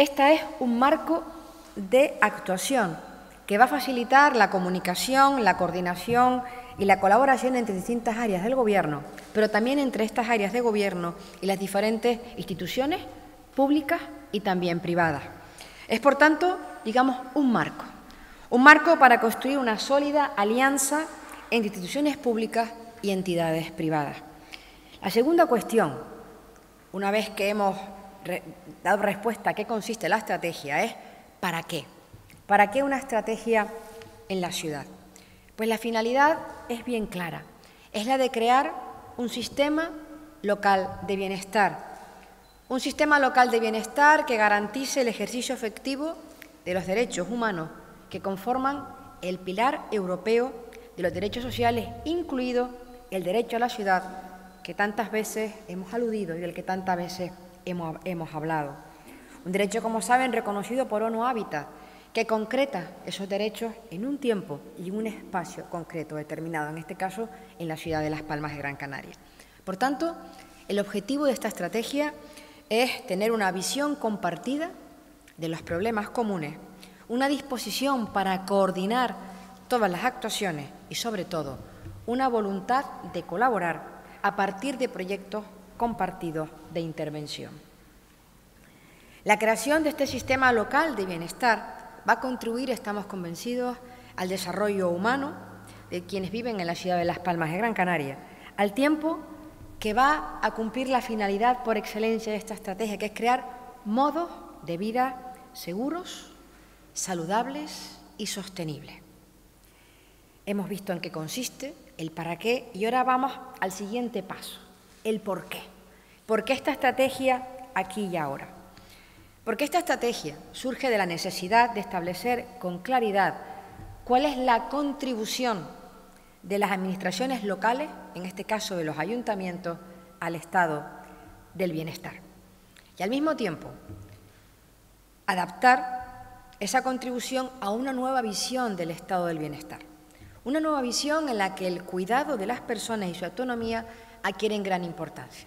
Esta es un marco de actuación que va a facilitar la comunicación, la coordinación y la colaboración entre distintas áreas del Gobierno, pero también entre estas áreas de Gobierno y las diferentes instituciones públicas y también privadas. Es, por tanto, digamos, un marco, un marco para construir una sólida alianza entre instituciones públicas y entidades privadas. La segunda cuestión, una vez que hemos dado respuesta a qué consiste la estrategia, es ¿para qué? ¿Para qué una estrategia en la ciudad? Pues la finalidad es bien clara, es la de crear un sistema local de bienestar, un sistema local de bienestar que garantice el ejercicio efectivo de los derechos humanos que conforman el pilar europeo de los derechos sociales, incluido el derecho a la ciudad, que tantas veces hemos aludido y del que tantas veces hemos, hablado. Un derecho, como saben, reconocido por ONU Habitat, que concreta esos derechos en un tiempo y un espacio concreto determinado, en este caso en la ciudad de Las Palmas de Gran Canaria. Por tanto, el objetivo de esta estrategia es tener una visión compartida de los problemas comunes, una disposición para coordinar todas las actuaciones y, sobre todo, una voluntad de colaborar a partir de proyectos compartidos de intervención. La creación de este sistema local de bienestar va a contribuir, estamos convencidos, al desarrollo humano de quienes viven en la ciudad de Las Palmas de Gran Canaria, al tiempo que va a cumplir la finalidad por excelencia de esta estrategia, que es crear modos de vida seguros, saludables y sostenibles. Hemos visto en qué consiste, el para qué y ahora vamos al siguiente paso, el por qué. ¿Por qué esta estrategia aquí y ahora? Porque esta estrategia surge de la necesidad de establecer con claridad cuál es la contribución de las administraciones locales, en este caso de los ayuntamientos, al estado del bienestar. Y al mismo tiempo, adaptar esa contribución a una nueva visión del estado del bienestar. Una nueva visión en la que el cuidado de las personas y su autonomía adquieren gran importancia.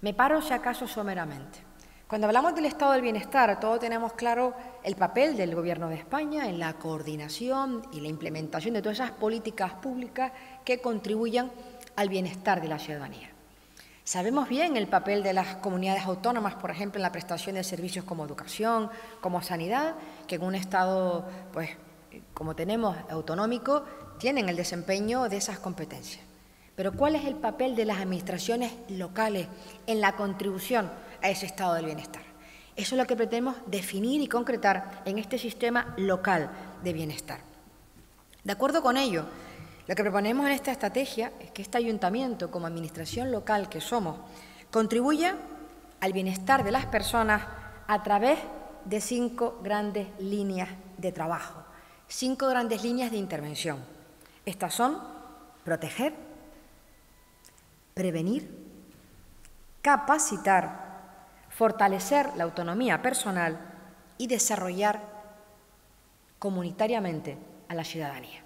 Me paro, si acaso, someramente. Cuando hablamos del estado del bienestar, todos tenemos claro el papel del Gobierno de España en la coordinación y la implementación de todas esas políticas públicas que contribuyan al bienestar de la ciudadanía. Sabemos bien el papel de las comunidades autónomas, por ejemplo, en la prestación de servicios como educación, como sanidad, que en un Estado, pues, como tenemos autonómico, tienen el desempeño de esas competencias. Pero ¿cuál es el papel de las administraciones locales en la contribución a ese estado del bienestar? Eso es lo que pretendemos definir y concretar en este sistema local de bienestar. De acuerdo con ello, lo que proponemos en esta estrategia es que este ayuntamiento, como administración local que somos, contribuya al bienestar de las personas a través de cinco grandes líneas de trabajo, cinco grandes líneas de intervención. Estas son proteger, prevenir, capacitar, fortalecer la autonomía personal y desarrollar comunitariamente a la ciudadanía.